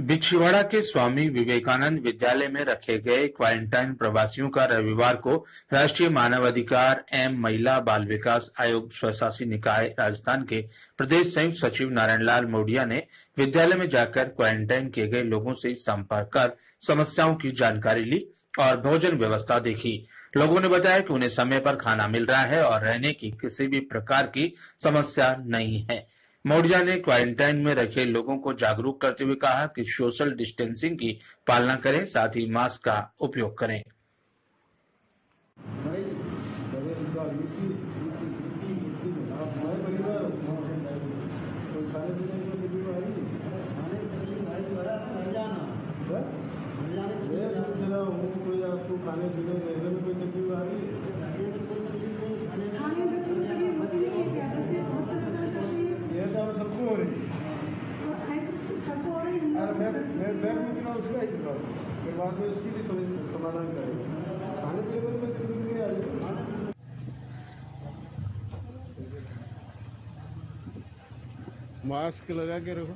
बिछवाड़ा के स्वामी विवेकानंद विद्यालय में रखे गए क्वारंटाइन प्रवासियों का रविवार को राष्ट्रीय मानवाधिकार एवं महिला बाल विकास आयोग स्वशासी निकाय राजस्थान के प्रदेश संयुक्त सचिव नारायण लाल मोडिया ने विद्यालय में जाकर क्वारंटाइन किए गए लोगों से संपर्क कर समस्याओं की जानकारी ली और भोजन व्यवस्था देखी। लोगों ने बताया कि उन्हें समय पर खाना मिल रहा है और रहने की किसी भी प्रकार की समस्या नहीं है। मौर्या ने क्वारंटाइन में रखे लोगों को जागरूक करते हुए कहा कि सोशल डिस्टेंसिंग की पालना करें, साथ ही मास्क का उपयोग करें। खाने पीने रहने में कोई तकलीफ़ आ रही है ये तो सबको हो रही है अरे मैं मैं मैं पूछ रहा हूँ उसका ही फिर बाद में उसकी भी समाधान करेंगे नहीं आ मास्क लगा के रखो।